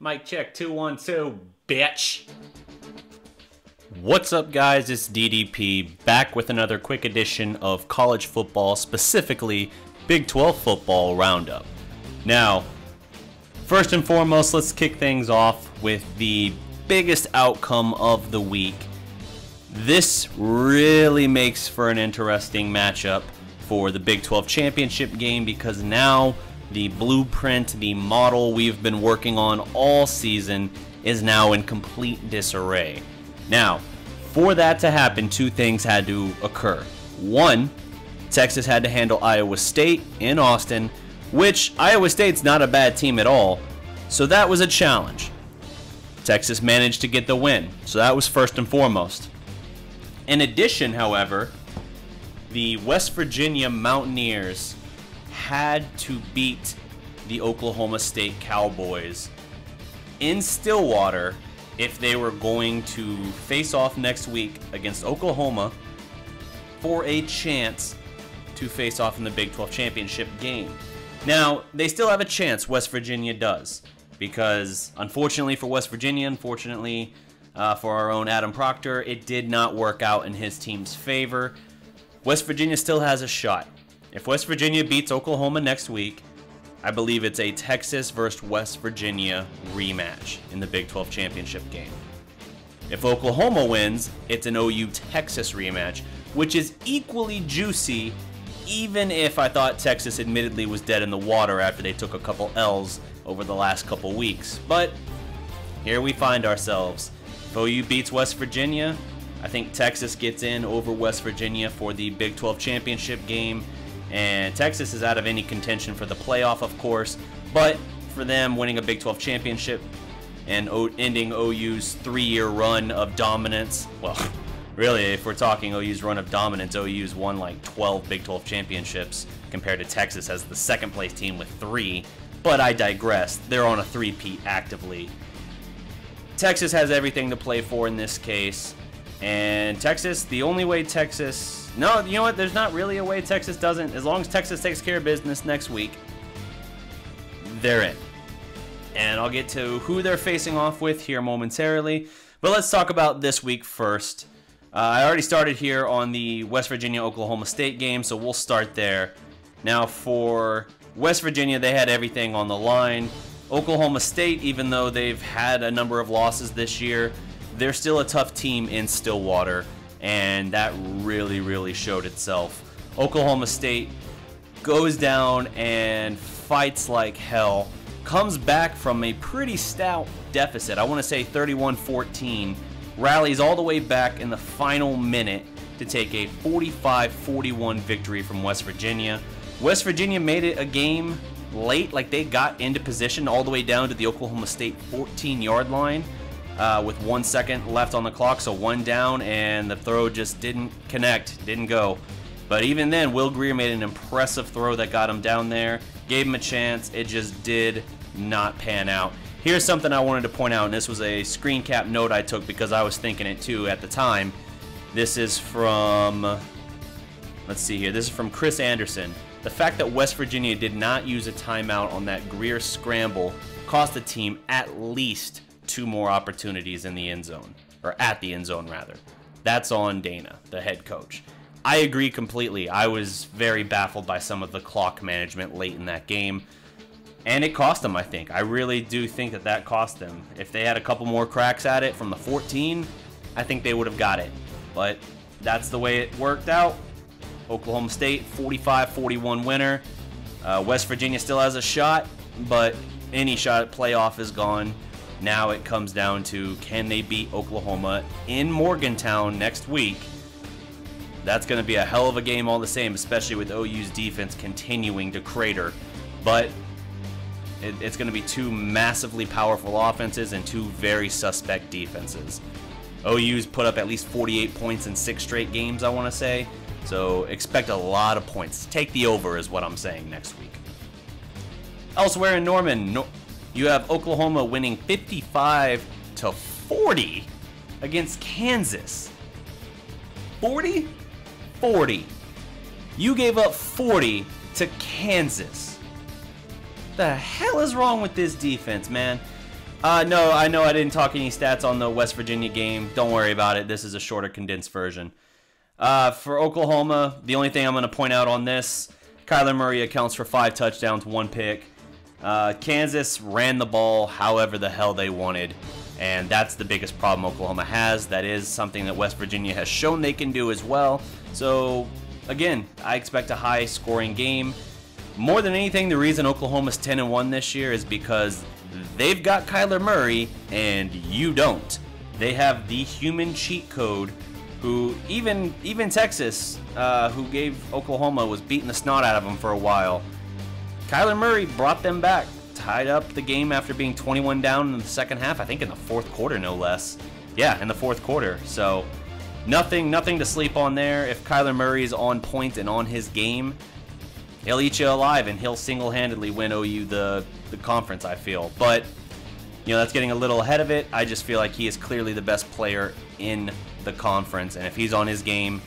Mic check 212, bitch. What's up, guys? It's DDP back with another quick edition of college football, specifically Big 12 football roundup. Now, first and foremost, let's kick things off with the biggest outcome of the week. This really makes for an interesting matchup for the Big 12 championship game because now the blueprint, the model we've been working on all season is now in complete disarray. Now, for that to happen, two things had to occur. One, Texas had to handle Iowa State in Austin, which Iowa State's not a bad team at all, so that was a challenge. Texas managed to get the win, so that was first and foremost. In addition, however, the West Virginia Mountaineers had to beat the Oklahoma State Cowboys in Stillwater if they were going to face off next week against Oklahoma for a chance to face off in the Big 12 championship game. Now, they still have a chance, West Virginia does, because unfortunately for West Virginia, unfortunately uh, for our own Adam Proctor, it did not work out in his team's favor. West Virginia still has a shot. If West Virginia beats Oklahoma next week, I believe it's a Texas versus West Virginia rematch in the Big 12 championship game. If Oklahoma wins, it's an OU Texas rematch, which is equally juicy, even if I thought Texas admittedly was dead in the water after they took a couple L's over the last couple weeks. But here we find ourselves. If OU beats West Virginia, I think Texas gets in over West Virginia for the Big 12 championship game and Texas is out of any contention for the playoff, of course. But for them, winning a Big 12 championship and ending OU's three-year run of dominance, well, really, if we're talking OU's run of dominance, OU's won like 12 Big 12 championships compared to Texas as the second-place team with three. But I digress. They're on a three-peat actively. Texas has everything to play for in this case. And Texas, the only way Texas no, you know what? There's not really a way Texas doesn't. As long as Texas takes care of business next week, they're in. And I'll get to who they're facing off with here momentarily. But let's talk about this week first. Uh, I already started here on the West Virginia Oklahoma State game, so we'll start there. Now, for West Virginia, they had everything on the line. Oklahoma State, even though they've had a number of losses this year, they're still a tough team in Stillwater and that really, really showed itself. Oklahoma State goes down and fights like hell, comes back from a pretty stout deficit. I want to say 31 14, rallies all the way back in the final minute to take a 45 41 victory from West Virginia. West Virginia made it a game late, like they got into position all the way down to the Oklahoma State 14 yard line uh, with one second left on the clock, so one down, and the throw just didn't connect, didn't go. But even then, Will Grier made an impressive throw that got him down there, gave him a chance. It just did not pan out. Here's something I wanted to point out, and this was a screen cap note I took because I was thinking it too at the time. This is from, let's see here, this is from Chris Anderson. The fact that West Virginia did not use a timeout on that Grier scramble cost the team at least two more opportunities in the end zone, or at the end zone, rather. That's on Dana, the head coach. I agree completely. I was very baffled by some of the clock management late in that game. And it cost them, I think. I really do think that that cost them. If they had a couple more cracks at it from the 14, I think they would have got it. But that's the way it worked out. Oklahoma State, 45 41 winner. Uh, West Virginia still has a shot, but any shot at playoff is gone. Now it comes down to can they beat Oklahoma in Morgantown next week? That's going to be a hell of a game all the same, especially with OU's defense continuing to crater. But it, it's going to be two massively powerful offenses and two very suspect defenses. OU's put up at least 48 points in six straight games, I want to say. So expect a lot of points. Take the over, is what I'm saying next week. Elsewhere in Norman, no you have Oklahoma winning 55 to 40 against Kansas. 40? 40. You gave up 40 to Kansas. The hell is wrong with this defense, man? Uh, no, I know I didn't talk any stats on the West Virginia game. Don't worry about it. This is a shorter, condensed version. Uh, for Oklahoma, the only thing I'm going to point out on this, Kyler Murray accounts for five touchdowns, one pick. Uh, Kansas ran the ball however the hell they wanted, and that's the biggest problem Oklahoma has. That is something that West Virginia has shown they can do as well. So, again, I expect a high scoring game. More than anything, the reason Oklahoma's 10 and 1 this year is because they've got Kyler Murray and you don't. They have the human cheat code. Who even even Texas, uh, who gave Oklahoma, was beating the snot out of them for a while. Kyler Murray brought them back, tied up the game after being 21 down in the second half. I think in the fourth quarter, no less. Yeah, in the fourth quarter. So nothing nothing to sleep on there. If Kyler Murray is on point and on his game, he'll eat you alive and he'll single-handedly win OU the the conference. I feel, but you know that's getting a little ahead of it. I just feel like he is clearly the best player in the conference, and if he's on his game,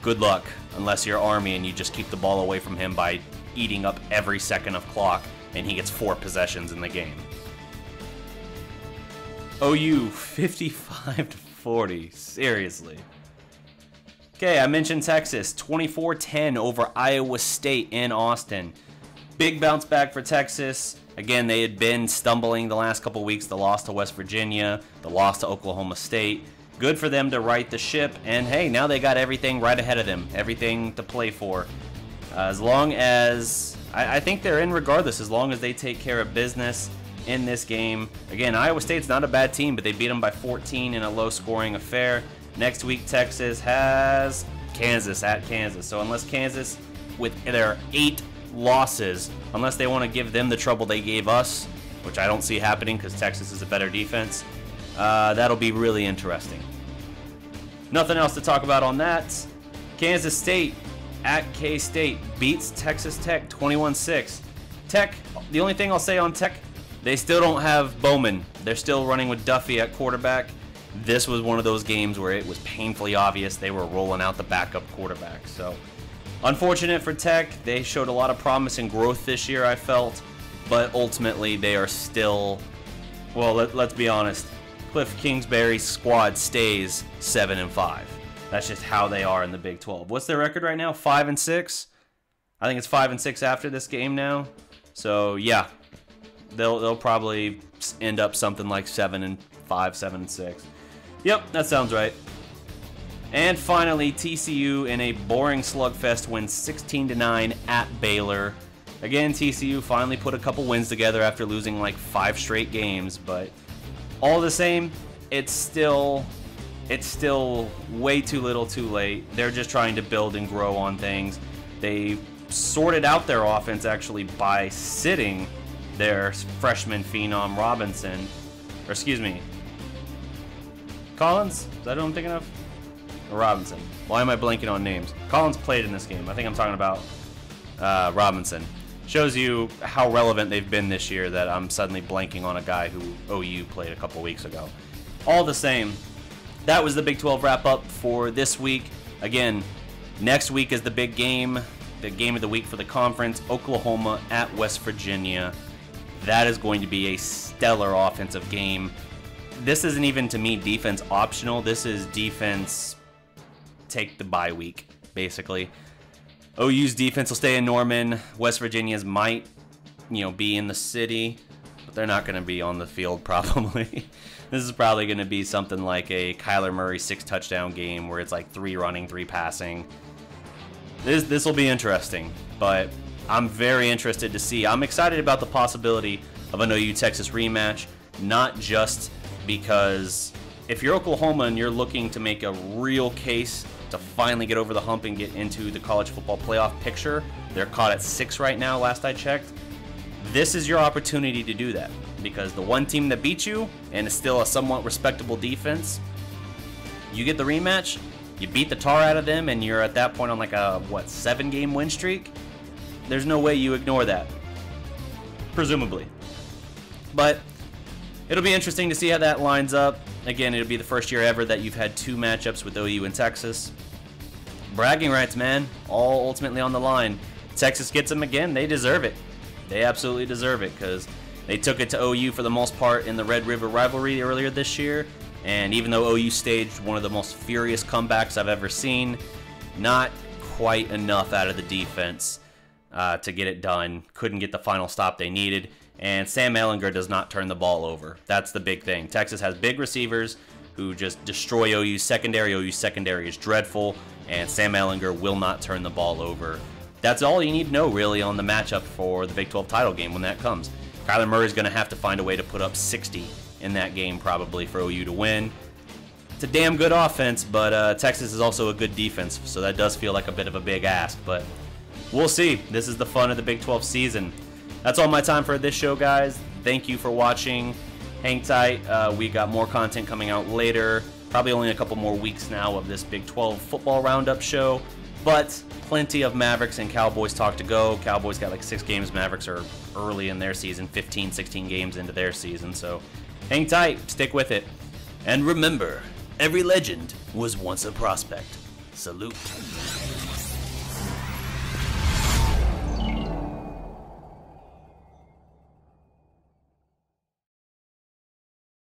good luck. Unless you're Army and you just keep the ball away from him by eating up every second of clock, and he gets four possessions in the game. OU 55 to 40. Seriously. Okay, I mentioned Texas 24 10 over Iowa State in Austin. Big bounce back for Texas. Again, they had been stumbling the last couple weeks. The loss to West Virginia, the loss to Oklahoma State. Good for them to right the ship. And hey, now they got everything right ahead of them, everything to play for. Uh, as long as I, I think they're in regardless, as long as they take care of business in this game. Again, Iowa State's not a bad team, but they beat them by 14 in a low scoring affair. Next week, Texas has Kansas at Kansas. So unless Kansas, with their eight losses, unless they want to give them the trouble they gave us, which I don't see happening because Texas is a better defense, uh, that'll be really interesting. Nothing else to talk about on that. Kansas State at K State beats Texas Tech 21 6. Tech, the only thing I'll say on Tech, they still don't have Bowman. They're still running with Duffey at quarterback. This was one of those games where it was painfully obvious they were rolling out the backup quarterback. So, unfortunate for Tech. They showed a lot of promise and growth this year, I felt. But ultimately, they are still, well, let, let's be honest. Cliff Kingsbury's squad stays 7 and 5. That's just how they are in the Big 12. What's their record right now? 5 and 6? I think it's 5 and 6 after this game now. So, yeah. They'll they'll probably end up something like 7 and 5, 7 and 6. Yep, that sounds right. And finally, TCU in a boring slugfest wins 16 to 9 at Baylor. Again, TCU finally put a couple wins together after losing like 5 straight games, but all the same, it's still it's still way too little too late. They're just trying to build and grow on things. They sorted out their offense actually by sitting their freshman phenom Robinson, or excuse me, Collins? Is that who I'm thinking of? Or Robinson? Why am I blanking on names? Collins played in this game. I think I'm talking about uh, Robinson. Shows you how relevant they've been this year that I'm suddenly blanking on a guy who OU played a couple weeks ago. All the same, that was the Big 12 wrap up for this week. Again, next week is the big game, the game of the week for the conference Oklahoma at West Virginia. That is going to be a stellar offensive game. This isn't even to me defense optional. This is defense take the bye week, basically. OU's defense will stay in Norman. West Virginia's might, you know, be in the city, but they're not going to be on the field probably. This is probably going to be something like a Kyler Murray six touchdown game where it's like three running, three passing. This this will be interesting, but I'm very interested to see. I'm excited about the possibility of an OU Texas rematch, not just because if you're Oklahoma and you're looking to make a real case to finally get over the hump and get into the college football playoff picture, they're caught at six right now, last I checked. This is your opportunity to do that because the one team that beat you and is still a somewhat respectable defense, you get the rematch, you beat the tar out of them, and you're at that point on like a what seven game win streak. There's no way you ignore that, presumably. But it'll be interesting to see how that lines up. Again, it'll be the first year ever that you've had two matchups with OU and Texas. Bragging rights, man, all ultimately on the line. Texas gets them again. They deserve it. They absolutely deserve it because They took it to OU for the most part in the Red River rivalry earlier this year, and even though OU staged one of the most furious comebacks I've ever seen, not quite enough out of the defense uh, to get it done. Couldn't get the final stop they needed, and Sam Ehlinger does not turn the ball over. That's the big thing. Texas has big receivers who just destroy OU's secondary. OU's secondary is dreadful, and Sam Ehlinger will not turn the ball over. That's all you need to know, really, on the matchup for the Big 12 title game when that comes. Kyler Murray's going to have to find a way to put up 60 in that game, probably, for OU to win. It's a damn good offense, but uh, Texas is also a good defense, so that does feel like a bit of a big ask. But we'll see. This is the fun of the Big 12 season. That's all my time for this show, guys. Thank you for watching. Hang tight. Uh, we got more content coming out later. Probably only a couple more weeks now of this Big 12 football roundup show. But plenty of Mavericks and Cowboys talk to go. Cowboys got like six games. Mavericks are early in their season, 15, 16 games into their season. So hang tight, stick with it. And remember, every legend was once a prospect. Salute.